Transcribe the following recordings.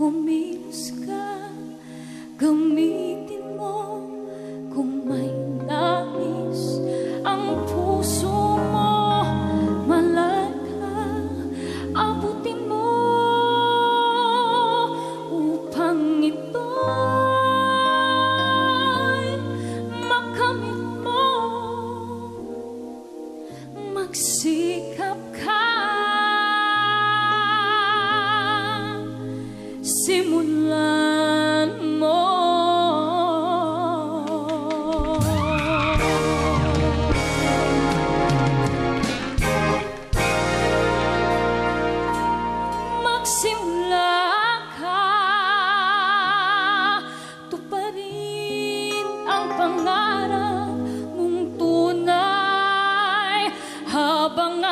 comigo.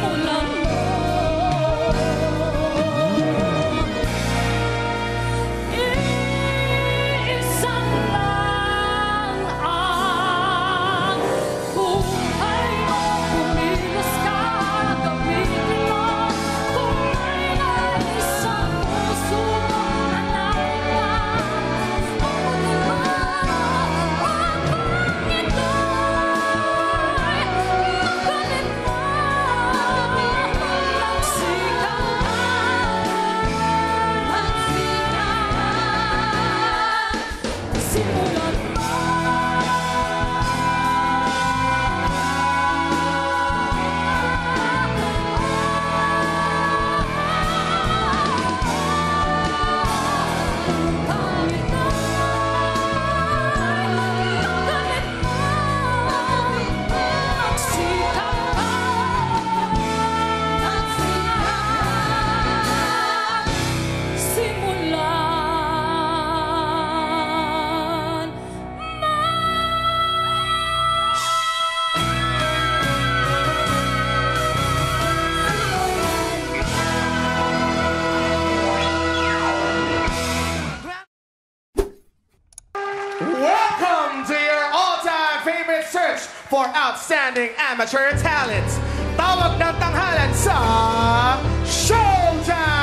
不能 for outstanding amateur talents. Tawag ng tanghalan sa Showtime!